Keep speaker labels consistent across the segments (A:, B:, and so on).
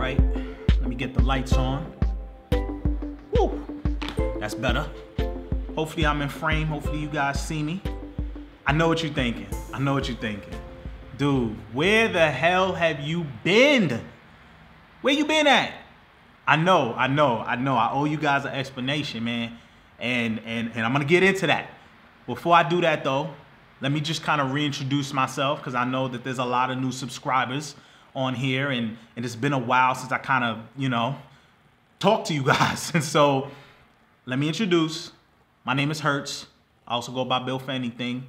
A: right, let me get the lights on. Woo, that's better. Hopefully I'm in frame. Hopefully you guys see me. I know what you're thinking. I know what you're thinking. Dude, where the hell have you been? Where you been at? I know, I know, I know. I owe you guys an explanation, man. And and and I'm gonna get into that. Before I do that though, let me just kind of reintroduce myself because I know that there's a lot of new subscribers on here and, and it's been a while since I kind of, you know, talked to you guys. And so let me introduce. My name is Hertz. I also go by Built for Anything.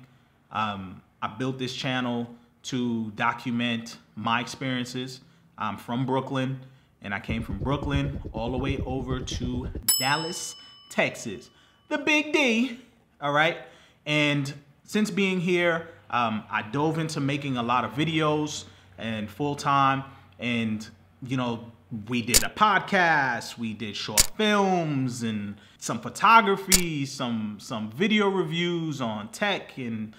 A: Um, I built this channel to document my experiences. I'm from Brooklyn and I came from Brooklyn all the way over to Dallas, Texas. The big D, all right? And since being here, um, I dove into making a lot of videos and full time. And, you know, we did a podcast, we did short films and some photography, some some video reviews on tech and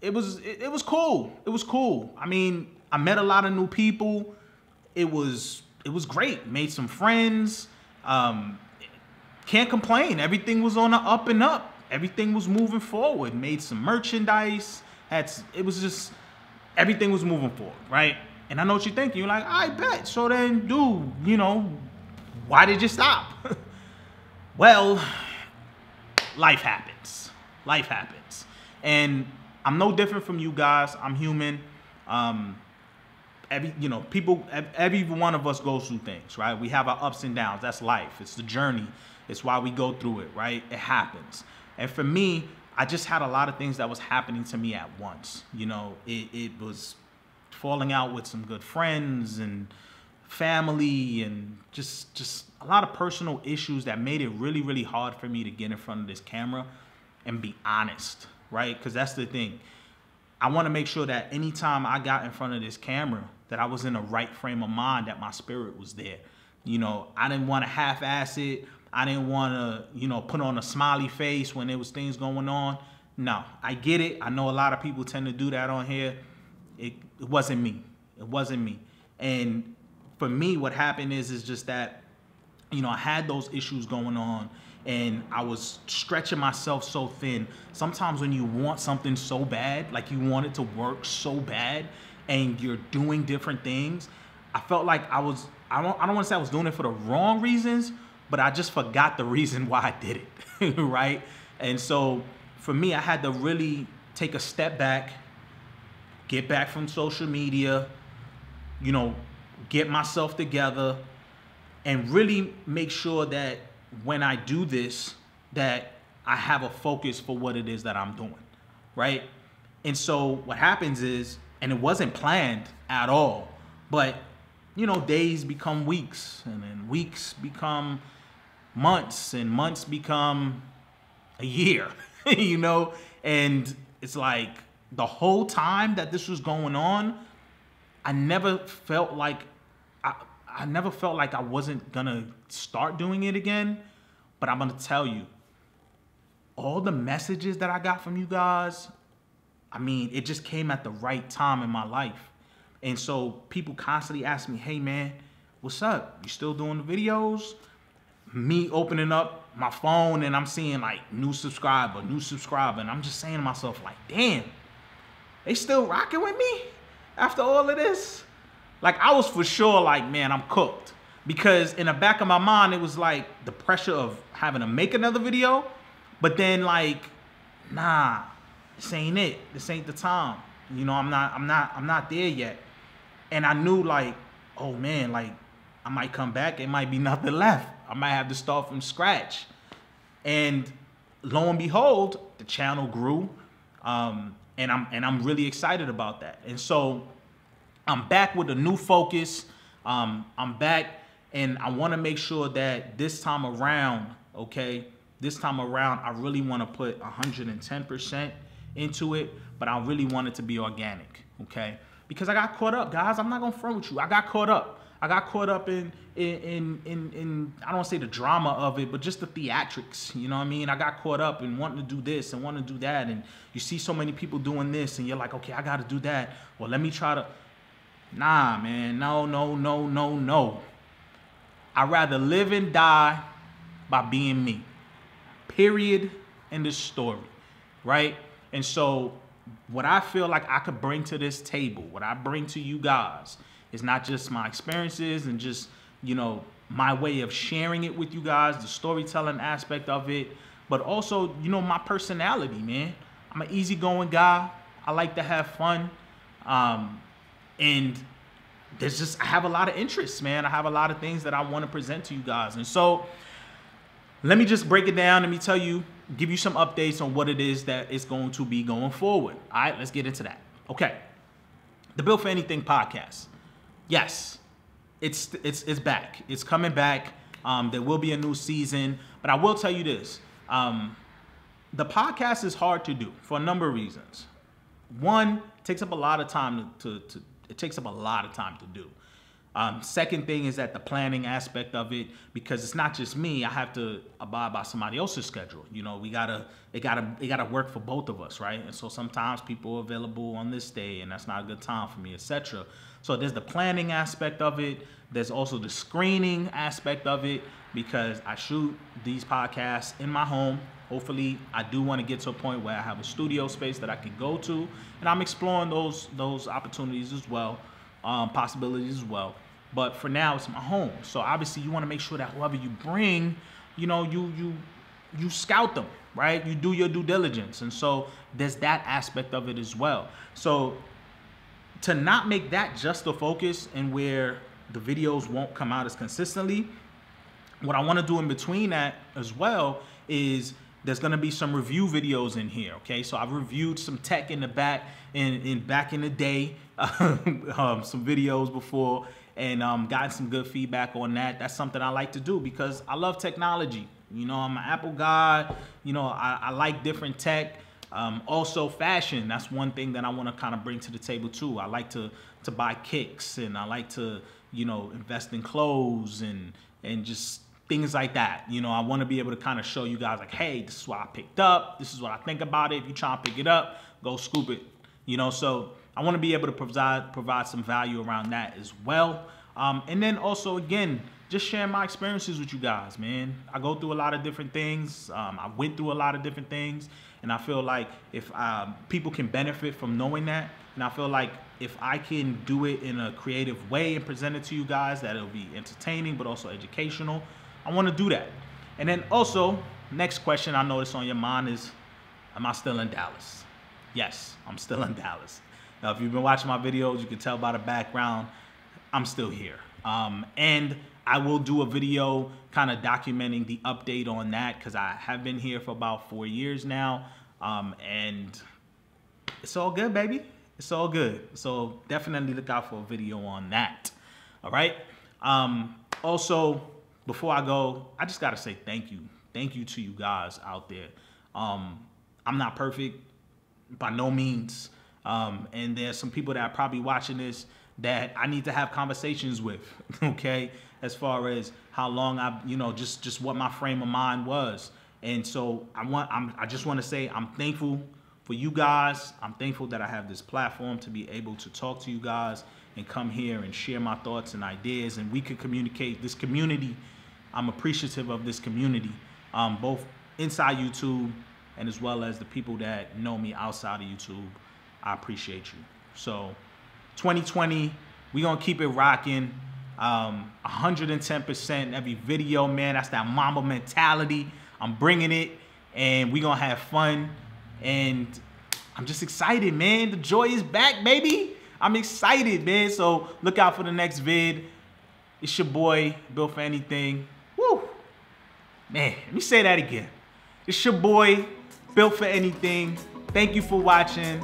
A: it was it, it was cool. It was cool. I mean, I met a lot of new people. It was it was great. Made some friends. Um, can't complain. Everything was on the up and up. Everything was moving forward. Made some merchandise. Had it was just everything was moving forward, right? And I know what you're thinking. You're like, I bet. So then, dude, you know, why did you stop? well, life happens. Life happens. And I'm no different from you guys. I'm human. Um, every you know people every one of us goes through things right we have our ups and downs that's life it's the journey it's why we go through it right it happens and for me i just had a lot of things that was happening to me at once you know it, it was falling out with some good friends and family and just just a lot of personal issues that made it really really hard for me to get in front of this camera and be honest right because that's the thing I want to make sure that anytime I got in front of this camera, that I was in the right frame of mind, that my spirit was there. You know, I didn't want to half-ass it. I didn't want to, you know, put on a smiley face when there was things going on. No, I get it. I know a lot of people tend to do that on here. It, it wasn't me. It wasn't me. And for me, what happened is, is just that, you know, I had those issues going on and I was stretching myself so thin. Sometimes when you want something so bad, like you want it to work so bad, and you're doing different things, I felt like I was. I don't. I don't want to say I was doing it for the wrong reasons, but I just forgot the reason why I did it, right? And so for me, I had to really take a step back, get back from social media, you know, get myself together, and really make sure that when I do this that I have a focus for what it is that I'm doing, right? And so what happens is, and it wasn't planned at all, but you know, days become weeks, and then weeks become months, and months become a year, you know? And it's like the whole time that this was going on, I never felt like I I never felt like I wasn't gonna start doing it again, but I'm gonna tell you, all the messages that I got from you guys, I mean, it just came at the right time in my life. And so people constantly ask me, hey man, what's up? You still doing the videos? Me opening up my phone and I'm seeing like new subscriber, new subscriber, and I'm just saying to myself, like, damn, they still rocking with me after all of this? Like I was for sure like, man, I'm cooked. Because in the back of my mind, it was like the pressure of having to make another video. But then like, nah, this ain't it. This ain't the time. You know, I'm not, I'm not, I'm not there yet. And I knew like, oh man, like I might come back. It might be nothing left. I might have to start from scratch. And lo and behold, the channel grew. Um, and I'm and I'm really excited about that. And so I'm back with a new focus. Um, I'm back and I want to make sure that this time around, okay, this time around, I really want to put 110% into it, but I really want it to be organic, okay? Because I got caught up, guys. I'm not gonna front with you. I got caught up. I got caught up in in in in, in I don't say the drama of it, but just the theatrics. You know what I mean? I got caught up in wanting to do this and wanting to do that, and you see so many people doing this, and you're like, okay, I got to do that. Well, let me try to. Nah, man. No, no, no, no, no. I'd rather live and die by being me. Period. In the story. Right? And so what I feel like I could bring to this table, what I bring to you guys, is not just my experiences and just, you know, my way of sharing it with you guys, the storytelling aspect of it, but also, you know, my personality, man. I'm an easygoing guy. I like to have fun. Um, and there's just, I have a lot of interests, man. I have a lot of things that I want to present to you guys. And so let me just break it down. Let me tell you, give you some updates on what it is that is going to be going forward. All right, let's get into that. Okay. The Built for Anything podcast. Yes, it's it's it's back. It's coming back. Um, there will be a new season, but I will tell you this: um, the podcast is hard to do for a number of reasons. One, takes up a lot of time to, to, to it takes up a lot of time to do. Um, second thing is that the planning aspect of it, because it's not just me, I have to abide by somebody else's schedule. You know, we gotta, it gotta, it gotta work for both of us, right? And so sometimes people are available on this day, and that's not a good time for me, etc. So there's the planning aspect of it. There's also the screening aspect of it, because I shoot these podcasts in my home. Hopefully, I do want to get to a point where I have a studio space that I can go to, and I'm exploring those those opportunities as well, um, possibilities as well. But for now, it's my home. So obviously, you want to make sure that whoever you bring, you know, you you you scout them, right? You do your due diligence, and so there's that aspect of it as well. So to not make that just the focus and where the videos won't come out as consistently, what I want to do in between that as well is there's gonna be some review videos in here. Okay, so I've reviewed some tech in the back in, in back in the day, um, some videos before, and um, gotten some good feedback on that. That's something I like to do because I love technology. You know, I'm an Apple guy. You know, I, I like different tech. Um, also, fashion. That's one thing that I want to kind of bring to the table too. I like to to buy kicks, and I like to you know invest in clothes and and just things like that. You know, I want to be able to kind of show you guys like, hey, this is what I picked up. This is what I think about it. If you try to pick it up, go scoop it. You know, so I want to be able to provide provide some value around that as well. Um, and then also again, just sharing my experiences with you guys, man. I go through a lot of different things. Um, I went through a lot of different things, and I feel like if um, people can benefit from knowing that, and I feel like if I can do it in a creative way and present it to you guys, that it'll be entertaining but also educational. I want to do that. And then also, next question I noticed on your mind is, am I still in Dallas? Yes, I'm still in Dallas. Now, if you've been watching my videos, you can tell by the background, I'm still here. Um, and I will do a video kind of documenting the update on that because I have been here for about four years now. Um, and it's all good, baby. It's all good. So definitely look out for a video on that. All right. Um, also, before I go, I just gotta say thank you. Thank you to you guys out there. Um, I'm not perfect by no means. Um, and there's some people that are probably watching this that I need to have conversations with, okay? As far as how long I, you know, just just what my frame of mind was. And so I want I'm I just want to say I'm thankful for you guys. I'm thankful that I have this platform to be able to talk to you guys and come here and share my thoughts and ideas and we could communicate this community I'm appreciative of this community, um, both inside YouTube and as well as the people that know me outside of YouTube. I appreciate you. So 2020, we gonna keep it rocking. Um, 110% every video, man. That's that Mamba mentality. I'm bringing it, and we gonna have fun. And I'm just excited, man. The joy is back, baby. I'm excited, man. So look out for the next vid. It's your boy, Built for Anything. Woo! Man, let me say that again. It's your boy, Built for Anything. Thank you for watching.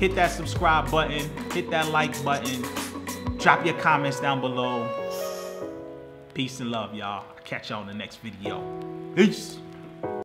A: Hit that subscribe button, hit that like button, drop your comments down below. Peace and love, y'all. Catch y'all in the next video. Peace.